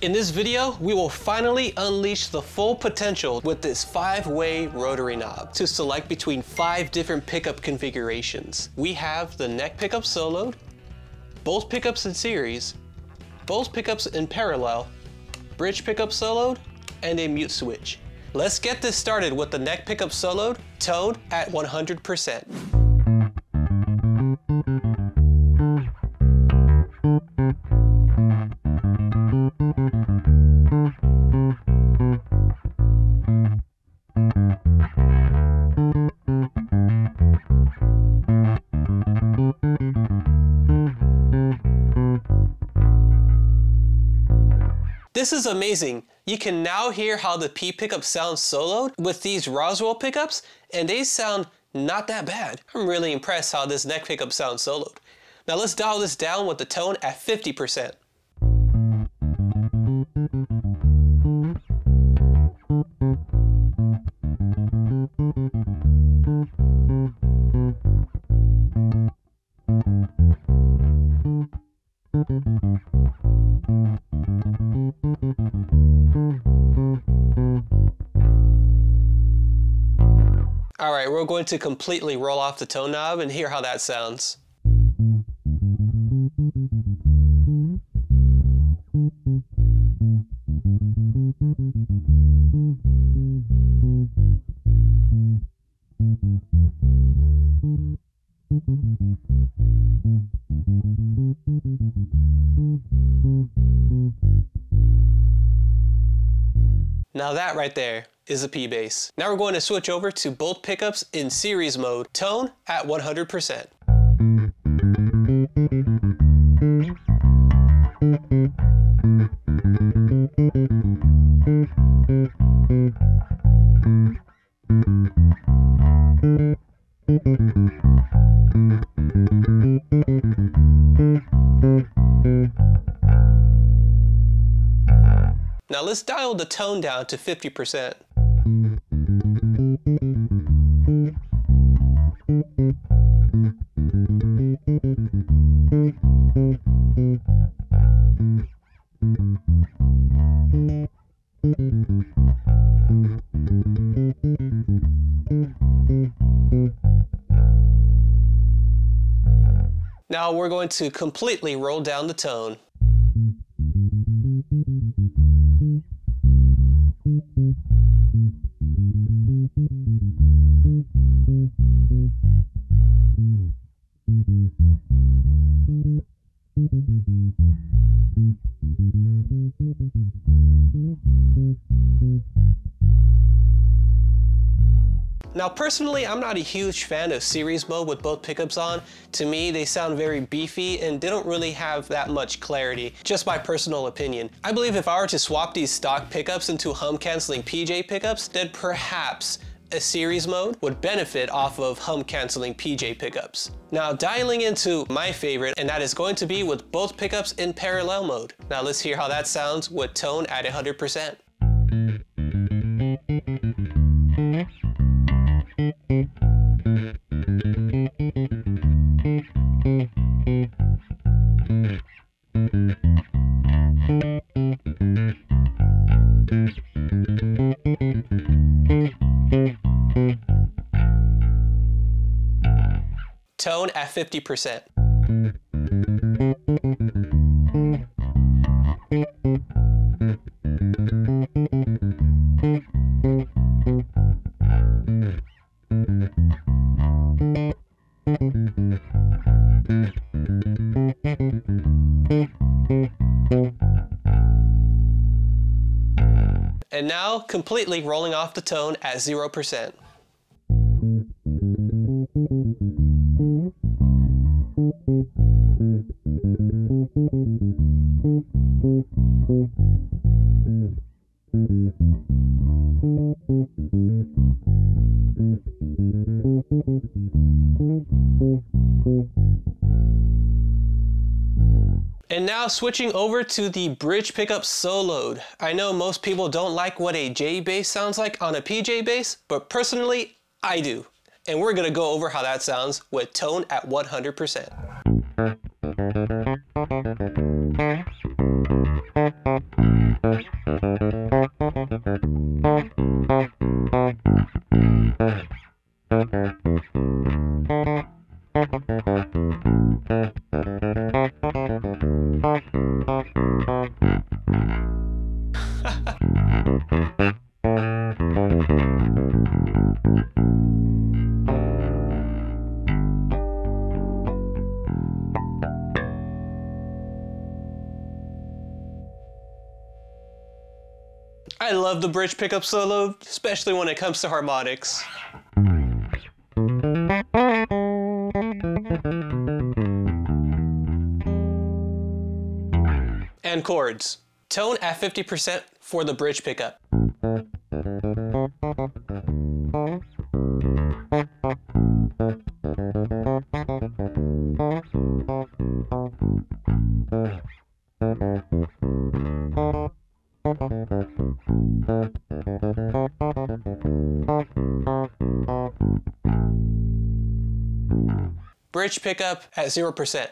In this video, we will finally unleash the full potential with this five-way rotary knob to select between five different pickup configurations. We have the neck pickup soloed, both pickups in series, both pickups in parallel, bridge pickup soloed, and a mute switch. Let's get this started with the neck pickup soloed, toned at 100%. This is amazing. You can now hear how the P pickup sounds soloed with these Roswell pickups, and they sound not that bad. I'm really impressed how this neck pickup sounds soloed. Now let's dial this down with the tone at 50%. To completely roll off the tone knob and hear how that sounds. Now that right there is a P bass. Now we're going to switch over to both pickups in series mode, tone at 100%. Now let's dial the tone down to 50%. Now we're going to completely roll down the tone. Now personally, I'm not a huge fan of series mode with both pickups on. To me, they sound very beefy and they don't really have that much clarity, just my personal opinion. I believe if I were to swap these stock pickups into hum canceling PJ pickups, then perhaps a series mode would benefit off of hum canceling PJ pickups. Now dialing into my favorite, and that is going to be with both pickups in parallel mode. Now let's hear how that sounds with tone at 100%. Tone at 50%. And now completely rolling off the tone at 0%. Now switching over to the bridge pickup soloed. I know most people don't like what a J bass sounds like on a PJ bass, but personally, I do. And we're gonna go over how that sounds with tone at 100%. I love the bridge pickup solo, especially when it comes to harmonics. And chords. Tone at 50% for the bridge pickup. Bridge pickup at 0%.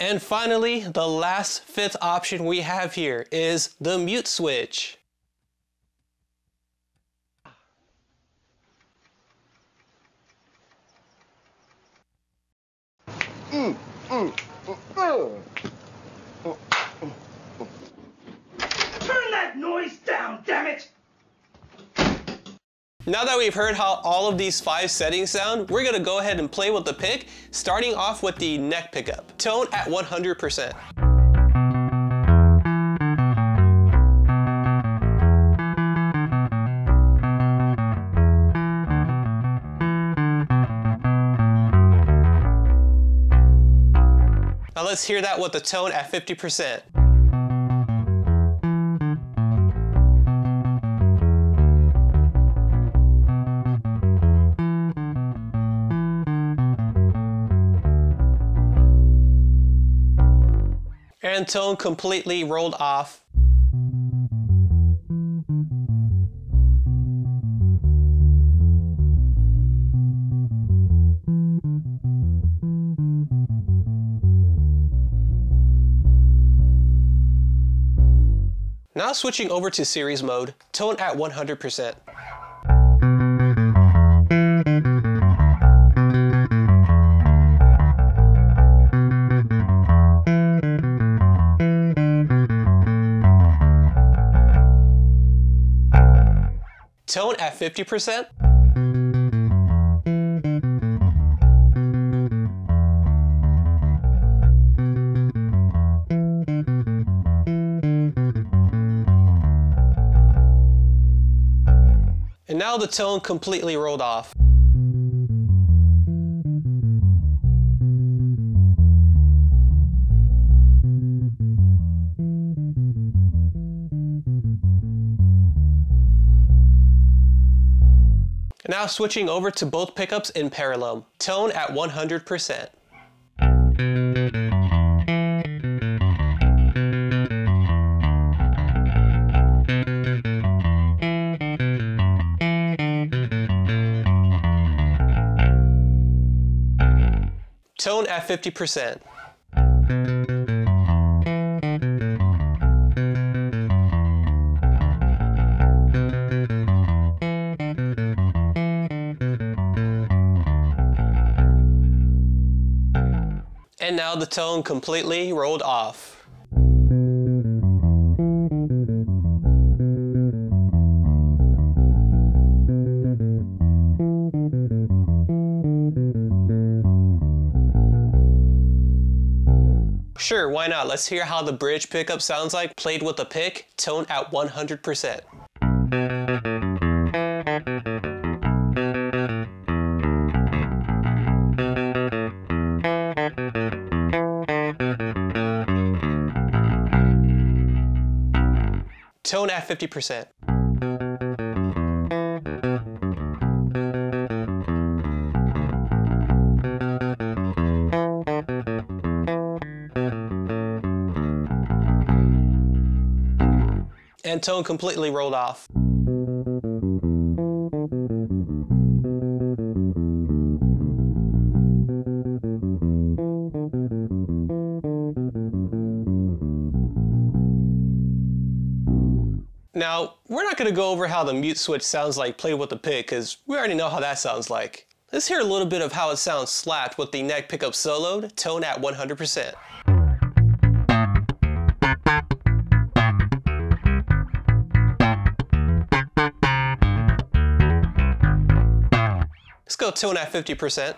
And finally, the last fifth option we have here is the mute switch. Turn that noise down, damn it! Now that we've heard how all of these five settings sound, we're gonna go ahead and play with the pick, starting off with the neck pickup. Tone at 100%. Now let's hear that with the tone at 50%. Tone completely rolled off. Now switching over to series mode, tone at 100%. At 50%. And now the tone completely rolled off. Now switching over to both pickups in parallel. Tone at 100%. Tone at 50%. And now the tone completely rolled off. Sure, why not? Let's hear how the bridge pickup sounds like played with a pick, tone at 100%. tone at 50%. And tone completely rolled off. Now, we're not going to go over how the mute switch sounds like played with the pick, because we already know how that sounds like. Let's hear a little bit of how it sounds slapped with the neck pickup soloed, tone at 100%. Let's go tone at 50%.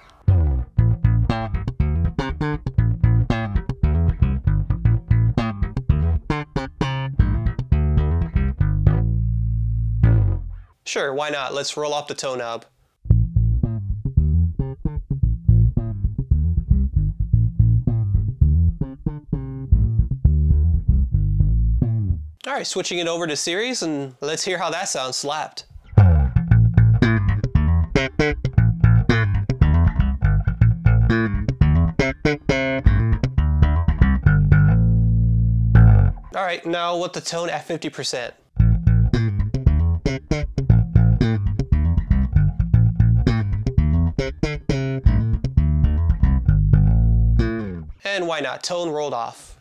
Sure, why not? Let's roll off the tone knob. All right, switching it over to series and let's hear how that sounds slapped. All right, now with the tone at 50%. Why not? Tone rolled off.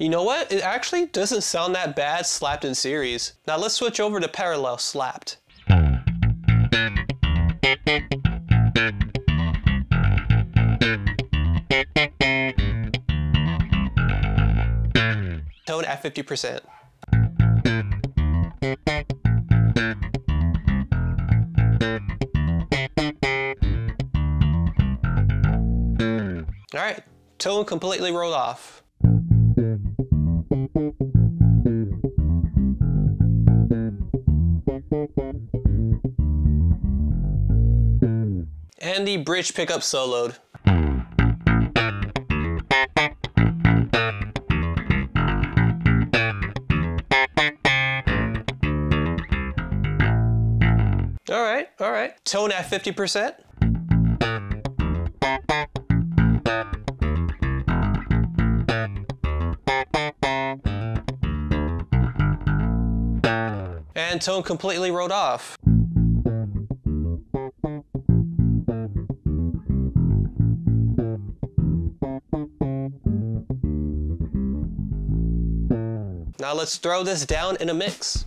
You know what? It actually doesn't sound that bad slapped in series. Now let's switch over to parallel slapped. Tone at 50%. All right, tone completely rolled off. And the bridge pickup soloed. All right, all right. Tone at 50%. Tone completely wrote off. Now let's throw this down in a mix.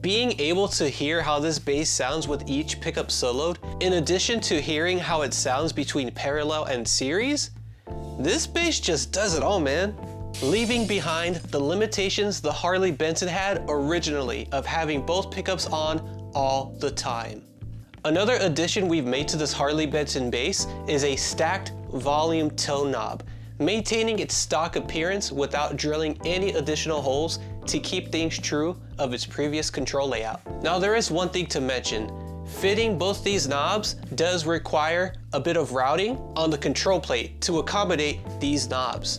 Being able to hear how this bass sounds with each pickup soloed, in addition to hearing how it sounds between parallel and series, this bass just does it all, man. Leaving behind the limitations the Harley Benton had originally of having both pickups on all the time. Another addition we've made to this Harley Benton bass is a stacked volume tone knob, maintaining its stock appearance without drilling any additional holes to keep things true of its previous control layout. Now there is one thing to mention. Fitting both these knobs does require a bit of routing on the control plate to accommodate these knobs.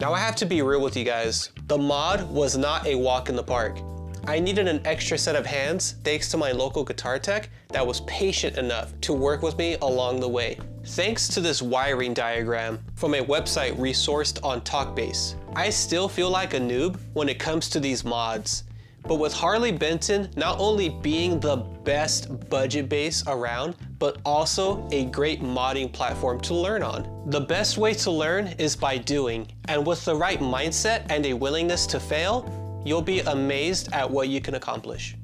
Now I have to be real with you guys. The mod was not a walk in the park. I needed an extra set of hands thanks to my local guitar tech that was patient enough to work with me along the way. Thanks to this wiring diagram from a website resourced on TalkBass, I still feel like a noob when it comes to these mods. But with Harley Benton not only being the best budget bass around, but also a great modding platform to learn on. The best way to learn is by doing, and with the right mindset and a willingness to fail, you'll be amazed at what you can accomplish.